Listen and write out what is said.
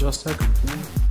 just a second.